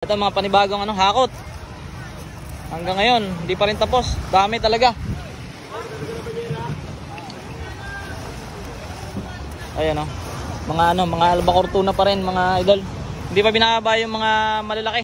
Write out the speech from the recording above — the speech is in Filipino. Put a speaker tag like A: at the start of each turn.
A: Ito mga panibagong anong hakot. Hanggang ngayon, hindi pa rin tapos. Dami talaga. Ayan oh. Mga ano, mga albacortuna pa rin mga idol. Hindi pa binababa yung mga malalaki.